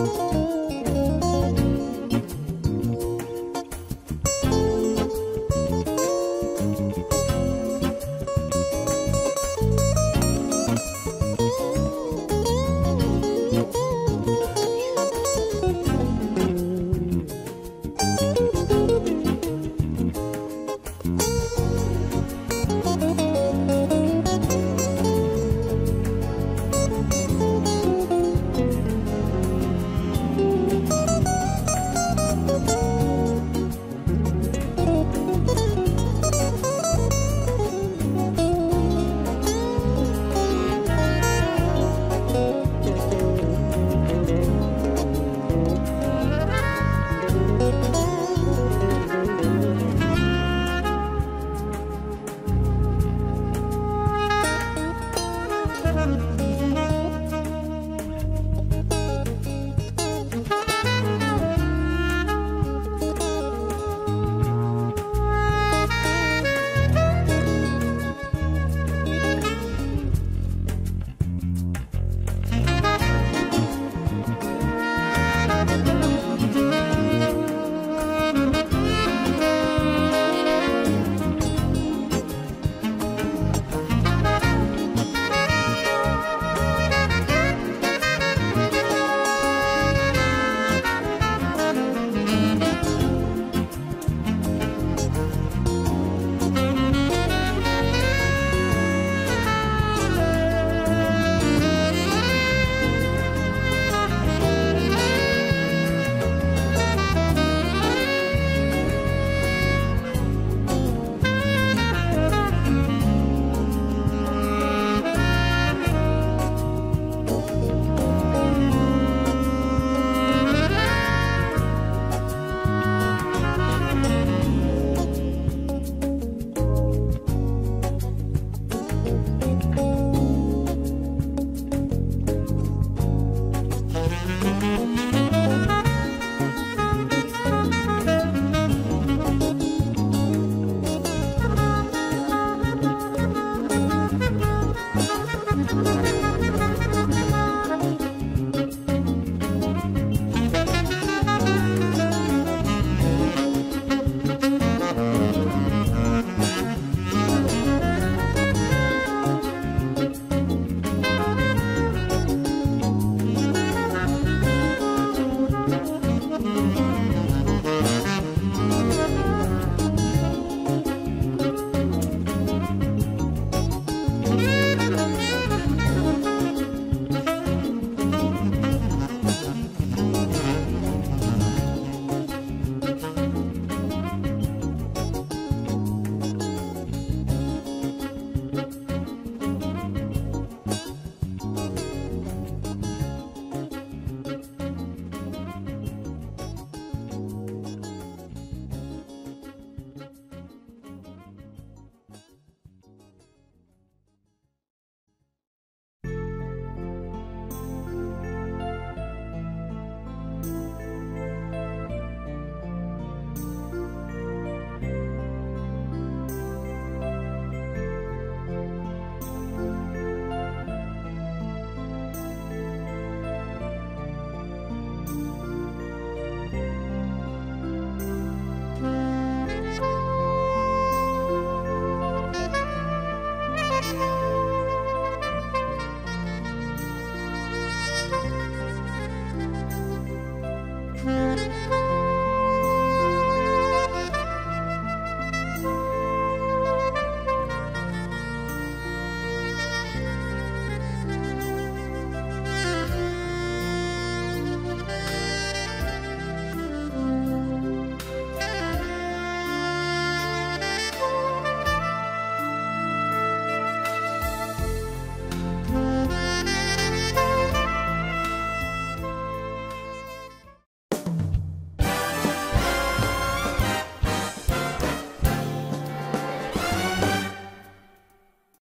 Música